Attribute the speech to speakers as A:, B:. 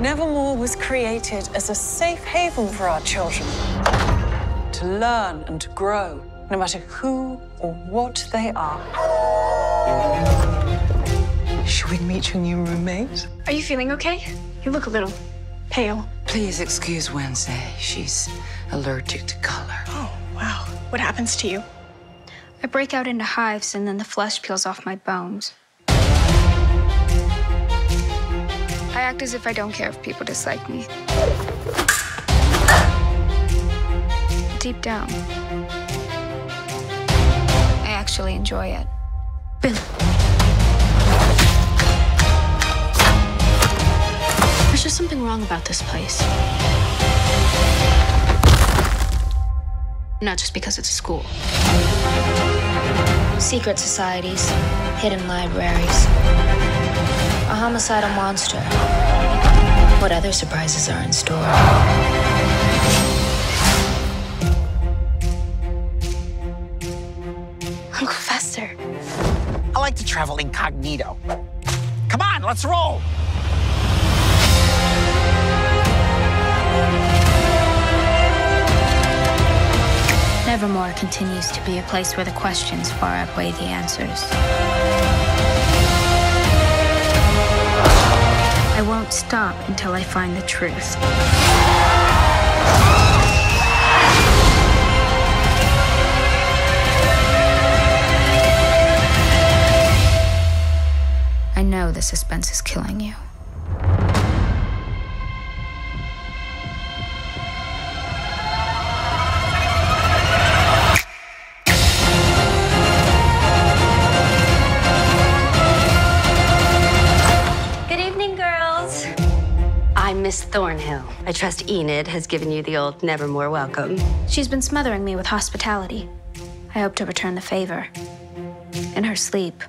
A: Nevermore was created as a safe haven for our children to learn and to grow, no matter who or what they are. Should we meet your new roommate?
B: Are you feeling okay? You look a little pale.
C: Please excuse Wednesday. She's allergic to color.
B: Oh, wow. What happens to you?
D: I break out into hives and then the flesh peels off my bones. Act as if I don't care if people dislike me. Deep down, I actually enjoy it.
B: Bill. There's just something wrong about this place. Not just because it's a school.
E: Secret societies, hidden libraries, a homicidal monster. What other surprises are in store?
B: Uncle Fester.
F: I like to travel incognito. Come on, let's roll.
D: Nevermore continues to be a place where the questions far outweigh the answers. Won't stop until I find the truth. I know the suspense is killing you.
G: I'm Miss Thornhill. I trust Enid has given you the old Nevermore welcome.
D: She's been smothering me with hospitality. I hope to return the favor. In her sleep,